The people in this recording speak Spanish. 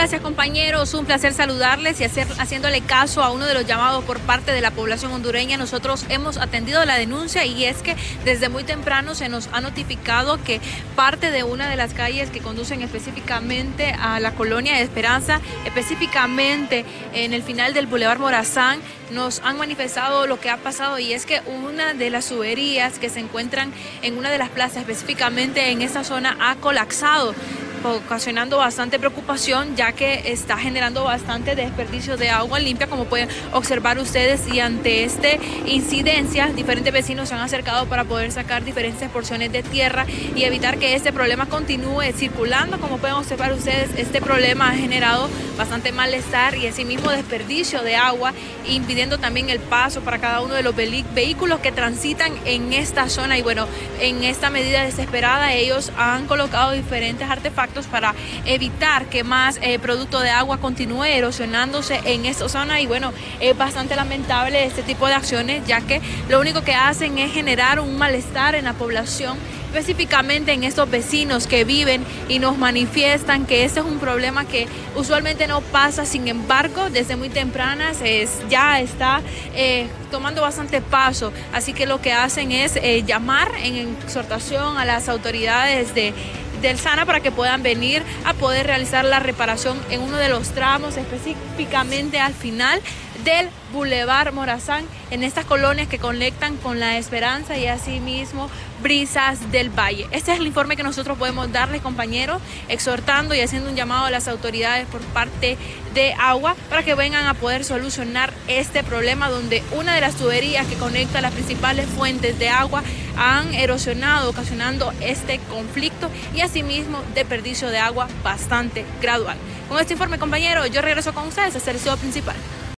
gracias compañeros, un placer saludarles y hacer, haciéndole caso a uno de los llamados por parte de la población hondureña. Nosotros hemos atendido la denuncia y es que desde muy temprano se nos ha notificado que parte de una de las calles que conducen específicamente a la colonia de Esperanza, específicamente en el final del Boulevard Morazán, nos han manifestado lo que ha pasado y es que una de las tuberías que se encuentran en una de las plazas, específicamente en esta zona, ha colapsado ocasionando bastante preocupación ya que está generando bastante desperdicio de agua limpia como pueden observar ustedes. Y ante este incidencia diferentes vecinos se han acercado para poder sacar diferentes porciones de tierra y evitar que este problema continúe circulando. Como pueden observar ustedes este problema ha generado bastante malestar y asimismo desperdicio de agua impidiendo también el paso para cada uno de los vehículos que transitan en esta zona. Y bueno en esta medida desesperada ellos han colocado diferentes artefactos para evitar que más eh, producto de agua continúe erosionándose en esta zona. Y bueno, es bastante lamentable este tipo de acciones ya que lo único que hacen es generar un malestar en la población específicamente en estos vecinos que viven y nos manifiestan que este es un problema que usualmente no pasa, sin embargo, desde muy tempranas es, ya está eh, tomando bastante paso, así que lo que hacen es eh, llamar en exhortación a las autoridades de del SANA para que puedan venir a poder realizar la reparación en uno de los tramos, específicamente al final del Boulevard Morazán, en estas colonias que conectan con La Esperanza y asimismo Brisas del Valle. Este es el informe que nosotros podemos darles, compañeros, exhortando y haciendo un llamado a las autoridades por parte de agua para que vengan a poder solucionar este problema donde una de las tuberías que conecta las principales fuentes de agua han erosionado, ocasionando este conflicto y asimismo desperdicio de agua bastante gradual. Con este informe, compañero, yo regreso con ustedes a Servicio Principal.